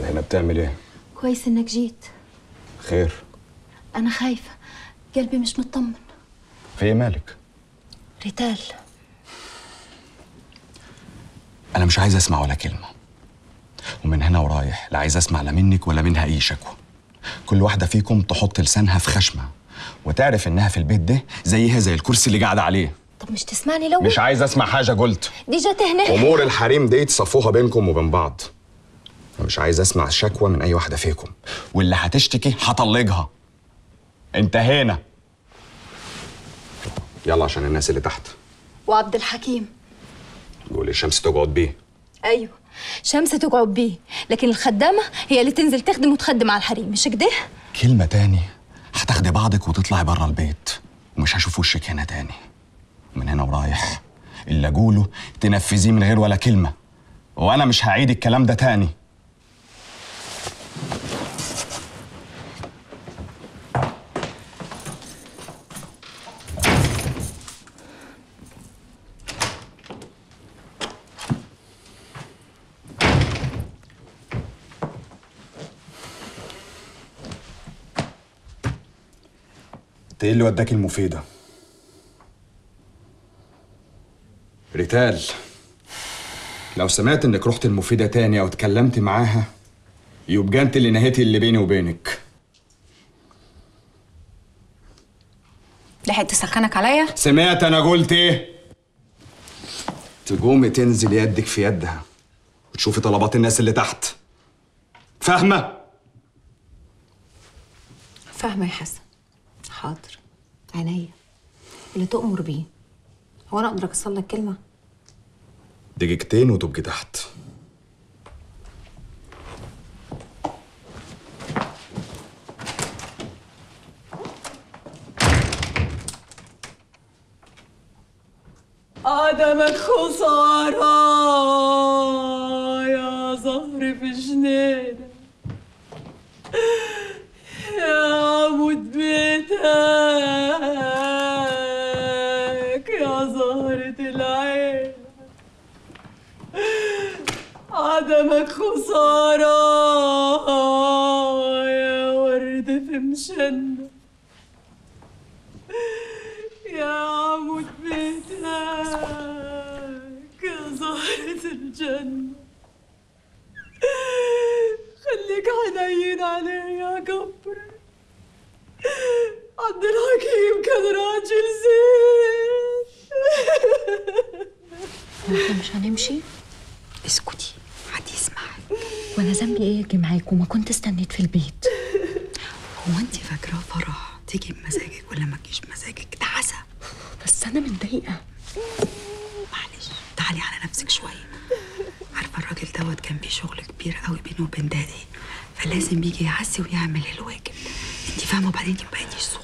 قاعدة هنا بتعمل إيه؟ كويس إنك جيت. خير. أنا خايفة. قلبي مش مطمن. في إيه مالك؟ ريتال. أنا مش عايز أسمع ولا كلمة. ومن هنا ورايح لا عايز أسمع لا منك ولا منها أي شكوى. كل واحدة فيكم تحط لسانها في خشمة. وتعرف إنها في البيت ده زيها زي الكرسي اللي قاعدة عليه. طب مش تسمعني لو مش عايز أسمع حاجة قلت. دي جت هنا أمور الحريم دي تصفوها بينكم وبين بعض. أنا مش عايز أسمع شكوى من أي واحدة فيكم. واللي هتشتكي هطلقها. انتهينا يلا عشان الناس اللي تحت. وعبد الحكيم. قولي الشمس تقعد بيه. أيوه شمس تقعد بيه. لكن الخدامة هي اللي تنزل تخدم وتخدم على الحريم مش كده؟ كلمة تاني. هتاخدي بعضك وتطلعي بره البيت. ومش هشوف وشك هنا تاني. من هنا ورايح. اللي أقوله تنفذيه من غير ولا كلمة. وأنا مش هعيد الكلام ده تاني. انت إيه اللي وداك المفيدة؟ ريتال لو سمعت انك رحت المفيدة تاني أو اتكلمت معاها يبقى انت اللي نهيتي اللي بيني وبينك لحقت تسخنك عليا سمعت أنا قلت إيه؟ تقومي تنزل يدك في يدها وتشوفي طلبات الناس اللي تحت فاهمة؟ فاهمة يا حسن حاضر. عينيا. اللي تؤمر بيه. هو أنا أقدر أكسر لك كلمة؟ دقيقتين وتبقي تحت. عدمك خسارة يا زهر في جنينة عدمك خسارة. يا ورد في مشنة يا عمود بيتك يا زهرة الجنة. خليك حنين عليه يا كبر عبد الحكيم كان راجل زين. إحنا مش هنمشي؟ اسكتي. وأنا ذنبي إيه أجي معاك وما كنت استنيت في البيت. هو انت فاكرة فرح تيجي بمزاجك ولا ما تجيش بمزاجك؟ ده عسى. بس أنا متضايقة. معلش تعالي على نفسك شوية. عارفة الراجل دوت كان في شغل كبير قوي بينه وبين دادي فلازم يجي يعسي ويعمل الواجب. انت فاهمة وبعدين انت مبقيتيش صغيره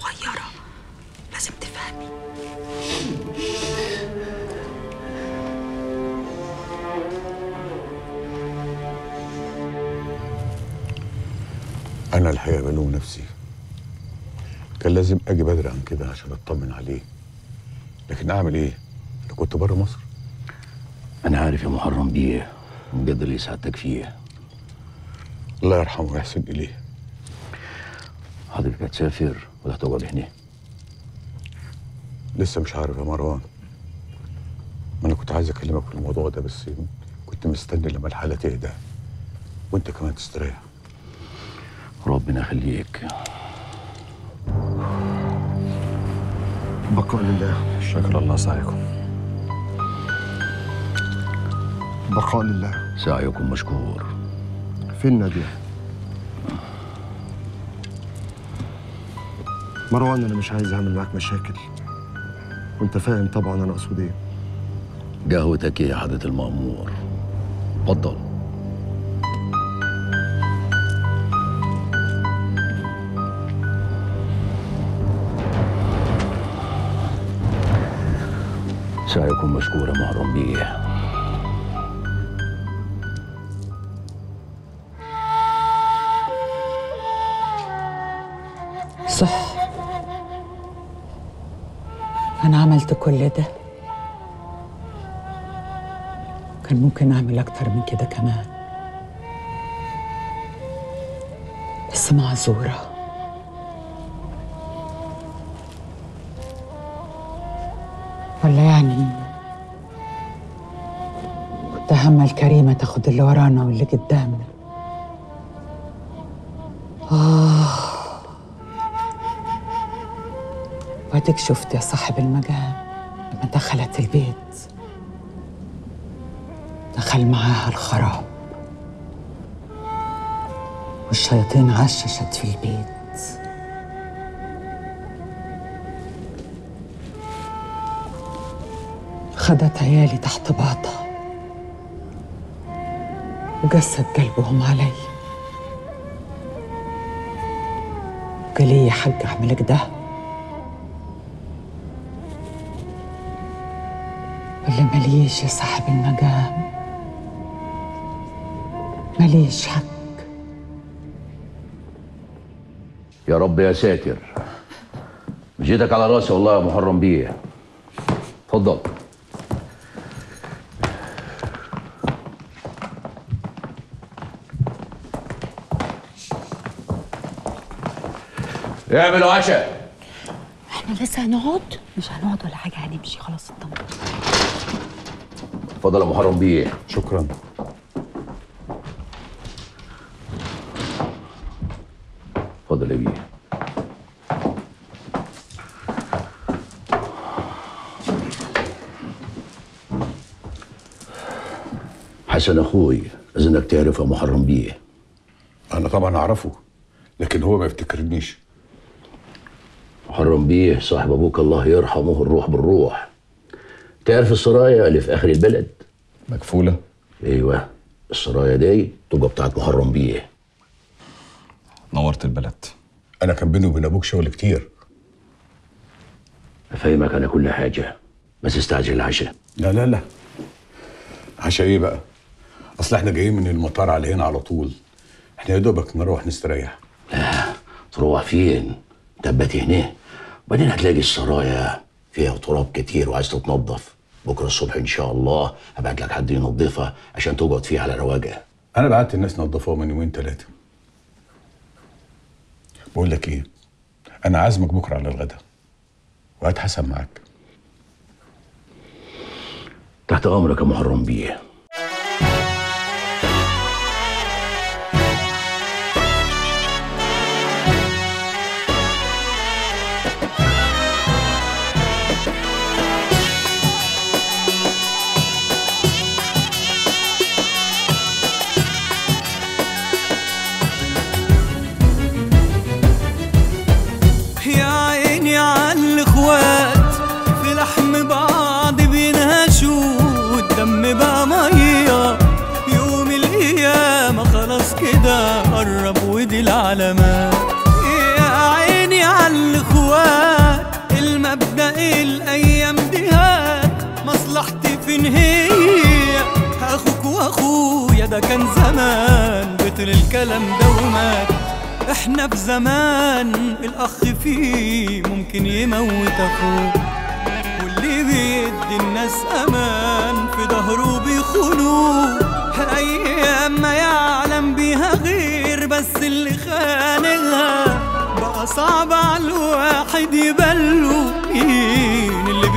أنا الحقيقة بلوم نفسي. كان لازم أجي بدري عن كده عشان أطمن عليه. لكن أعمل إيه؟ أنا كنت بره مصر. أنا عارف يا محرم بيه بجد اللي سعادتك فيه. الله يرحمه ويحسن إليه. حضرتك هتسافر ولا هتقعد هنا؟ لسه مش عارف يا مروان. ما أنا كنت عايز أكلمك في الموضوع ده بس كنت مستني لما الحالة تهدى. وأنت كمان تستريح. ربنا يخليك. بقاء لله. شكر الله سعيكم. بقاء لله. سعيكم مشكور. فين نادية؟ مروان أنا مش عايز أعمل معاك مشاكل. وأنت فاهم طبعا أنا أقصد إيه. قهوتك يا حضرة المأمور. اتفضل سعيكم مشكور يا محرم بيه صح. أنا عملت كل ده. كان ممكن أعمل أكتر من كده كمان. بس معذورة يعني هم الكريمة تاخد اللي ورانا واللي قدامنا. آه. واديك شفت يا صاحب المقام لما دخلت البيت. دخل معاها الخراب. والشياطين عششت في البيت. خدت عيالي تحت باطها وقست قلبهم علي. قال لي حق أعمل كده ولا ماليش يا صاحب المقام. ماليش حق. يا رب يا ساتر. جيتك على رأسي والله يا محرم بيه. اتفضل اعملوا عشاء. إحنا لسه هنقعد؟ مش هنقعد ولا حاجة هنمشي. خلاص اطمن اتفضل يا محرم بيه. شكرا. اتفضل يا بيه. حسن أخوي إذنك تعرف يا محرم بيه. أنا طبعا أعرفه لكن هو ما يفتكرنيش. محرم بيه صاحب أبوك الله يرحمه الروح بالروح. تعرف السرايا اللي في آخر البلد؟ مكفولة. أيوه السرايا دي تبقى بتاعت محرم بيه. نورت البلد. أنا كان بيني وبين أبوك شغل كتير. أفهمك أنا كل حاجة بس استعجل العشاء. لا لا لا. عشاء إيه بقى؟ أصل إحنا جايين من المطار على هنا على طول. إحنا يا دوبك نروح نستريح. تروح فين؟ تبت هنا وبعدين هتلاقي السرايا فيها تراب كتير وعايز تتنظف. بكرة الصبح إن شاء الله هبعت لك حد ينظفها عشان تقعد فيها على رواقة. أنا بعت الناس نظفوها من يومين ثلاثة بقول لك إيه؟ أنا عازمك بكرة على الغدا. وهات حسن معاك. تحت أمرك يا محرم بيه. العلامات يا عيني على الإخوات المبدأ الأيام دي هات. مصلحتي فين هي أخوك وأخويا ده كان زمان. بطل الكلام ده ومات. إحنا في زمان الأخ فيه ممكن يموت اخوه واللي بيدي الناس أمان في ظهره بيخونوه. أيام ما يعلم بيها غير بس اللي خانها بقى صعب على الواحد يبلو مين اللي